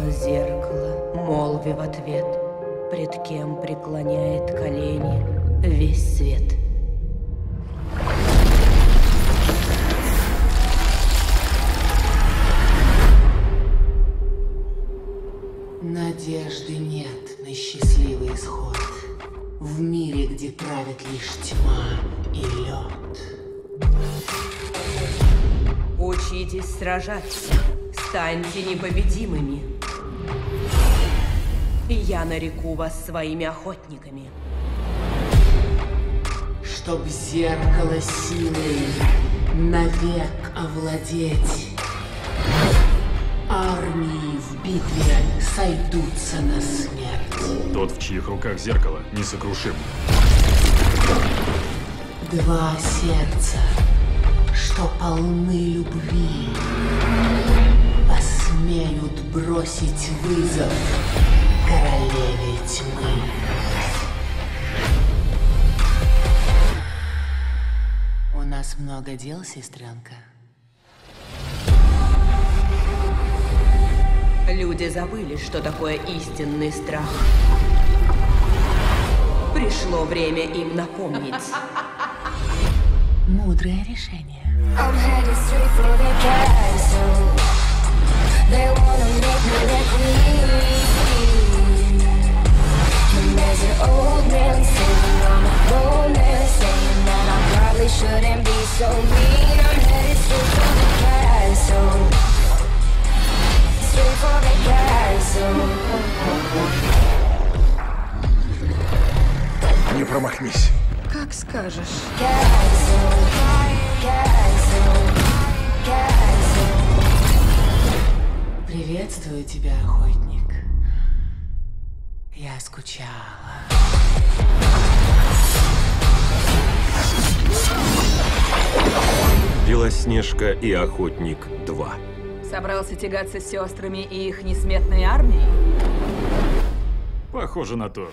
Зеркало, зеркало, молви в ответ, Пред кем преклоняет колени весь свет. Надежды нет на счастливый исход В мире, где правит лишь тьма и лед Учитесь сражаться, станьте непобедимыми. Я нареку вас своими охотниками. Чтоб зеркало силой навек овладеть Армии в битве сойдутся на смерть Тот, в чьих руках зеркало, несокрушим. Два сердца, что полны любви, бросить вызов королеве тьмы. У нас много дел, сестренка. Люди забыли, что такое истинный страх. Пришло время им напомнить. Мудрое решение. Не промахнись. Как скажешь. Castle. Castle. Castle. Приветствую тебя, охотник. Я скучала. Белоснежка и Охотник 2. Собрался тягаться с сестрами и их несметной армией? Похоже на то.